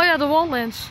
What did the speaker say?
Oh ja, de Wallens.